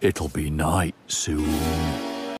It'll be night soon.